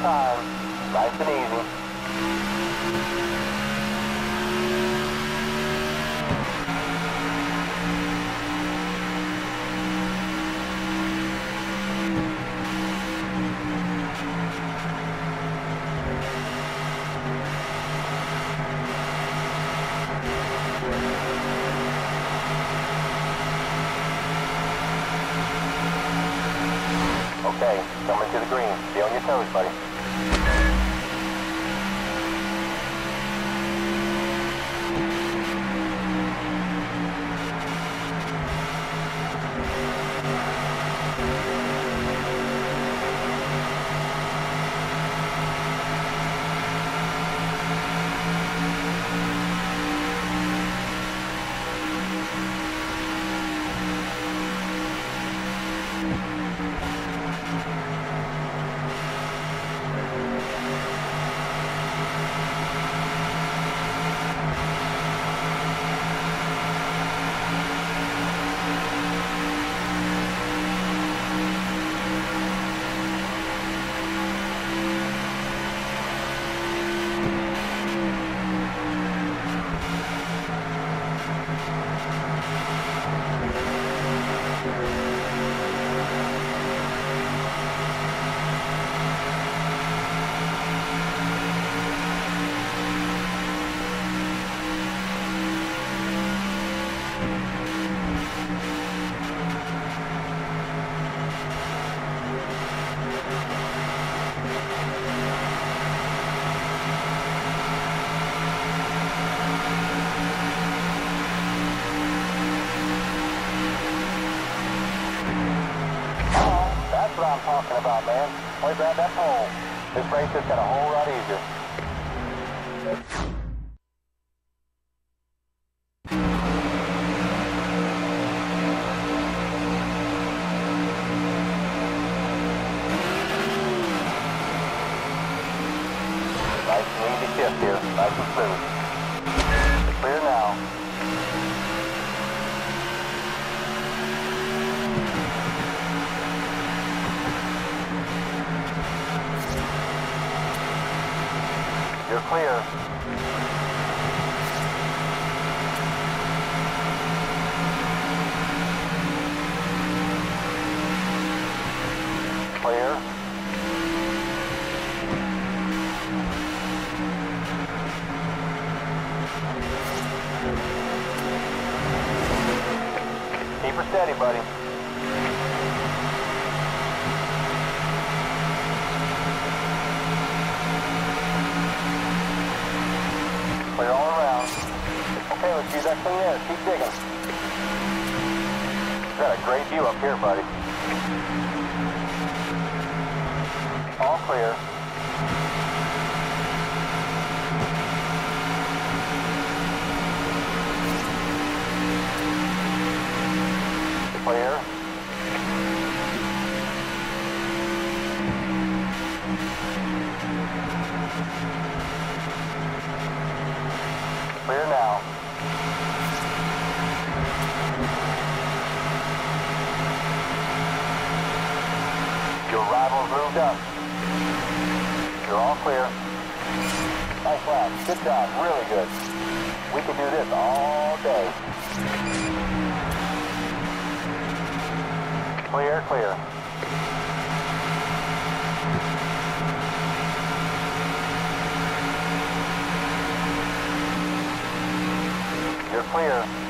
time. Race just got a whole lot easier. You're clear. Clear. Keep her steady, buddy. That clean air. Keep digging. Got a great view up here, buddy. All clear. Clear. Up. You're all clear. Nice lap. Good job. Really good. We can do this all day. Clear, clear. You're clear.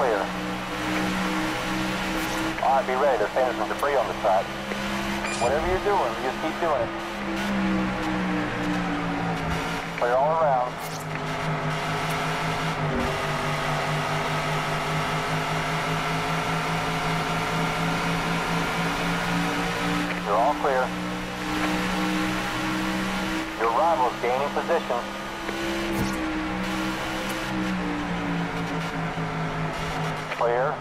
Clear. All right, be ready. There's standing some debris on the side. Whatever you're doing, just keep doing it. Clear all around. You're all clear. Your rival's gaining position. clear.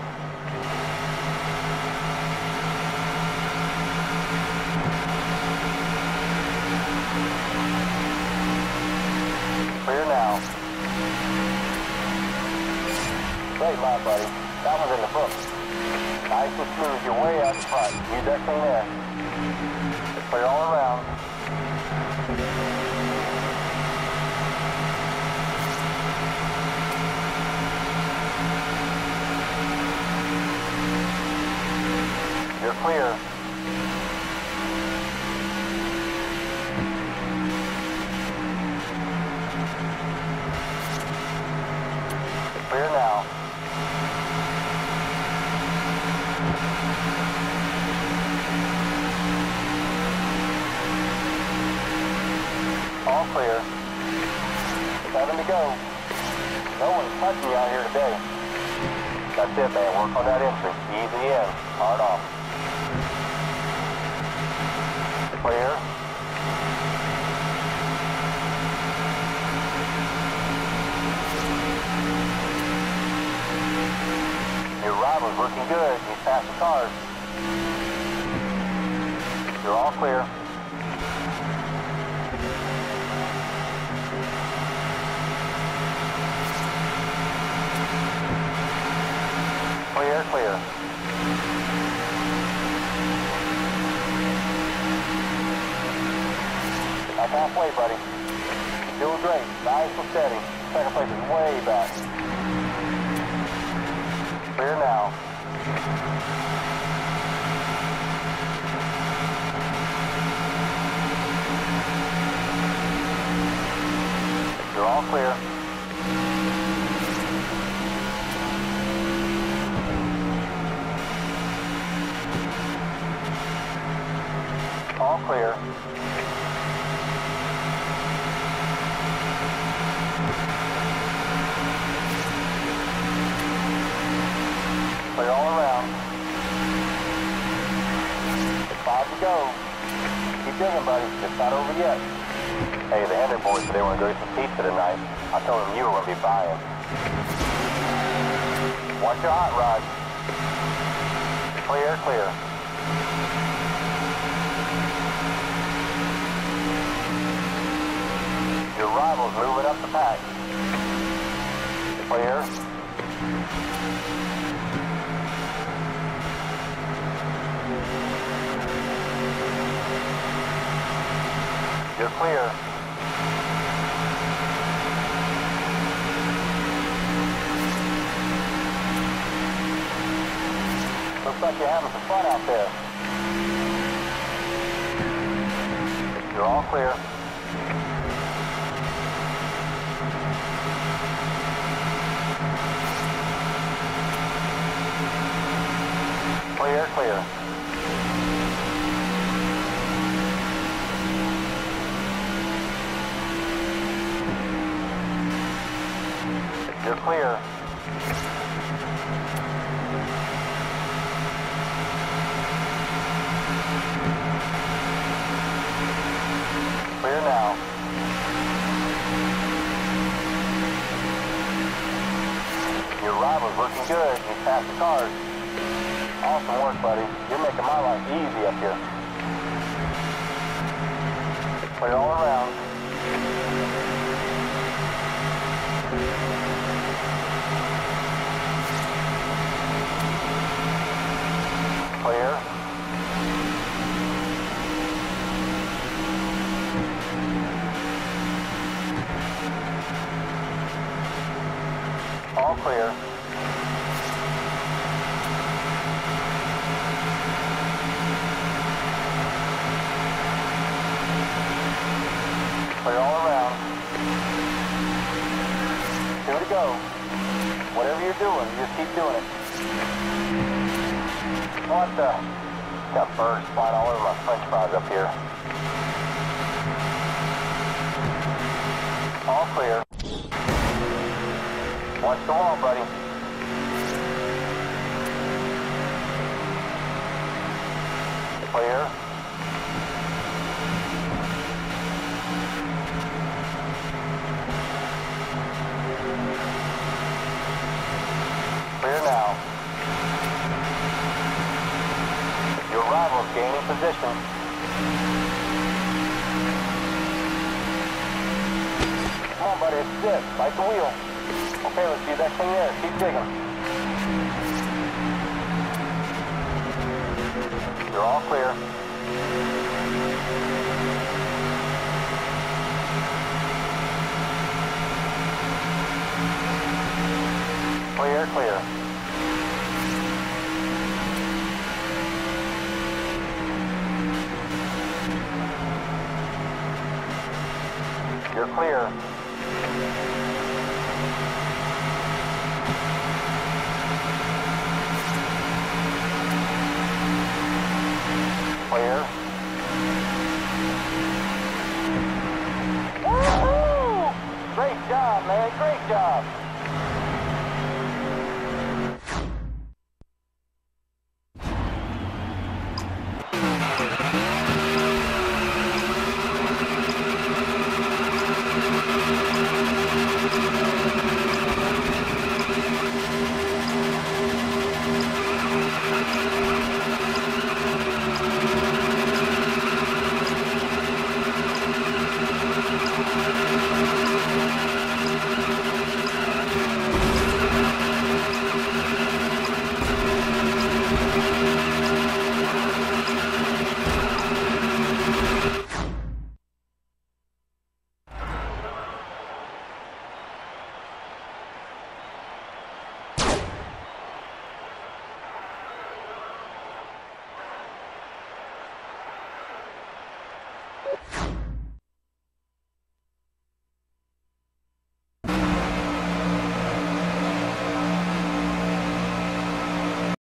Clear now. Great line, buddy. That was in the book. Nice and smooth. You're way out in front. Use that there? air. play clear all around. Clear. Clear now. All clear. Seven to go. No one's touching you out here today. That's it, man. Work on that entry. Easy in. Hard off. Clear. Your rival's looking good. He's the cars. You're all clear. Clear, clear. Halfway, buddy. Doing great. Nice and steady. Second place is way back. Clear now. You're all clear. All. Clear not over yet. Hey, the Henry boys said they want to go some pizza tonight. I told them you were going to be buying. Watch your hot rod. Clear, clear. Your rival's moving up the pack. Clear. You're clear. Looks like you're having some fun out there. You're all clear. Clear, clear. Clear. Clear now. Your rival's looking good. You passed the cars. Awesome work, buddy. You're making my life easy up here. Clear all around. Clear. All clear. Clear all around. Two to go. Whatever you're doing, you just keep doing it. What the? Got birds flying all over my french fries up here. All clear. Watch the wall, buddy. on it. Shift. Bite the wheel. Okay, let's see that thing there. Keep digging. You're all clear. Clear, clear. You're clear. Great job.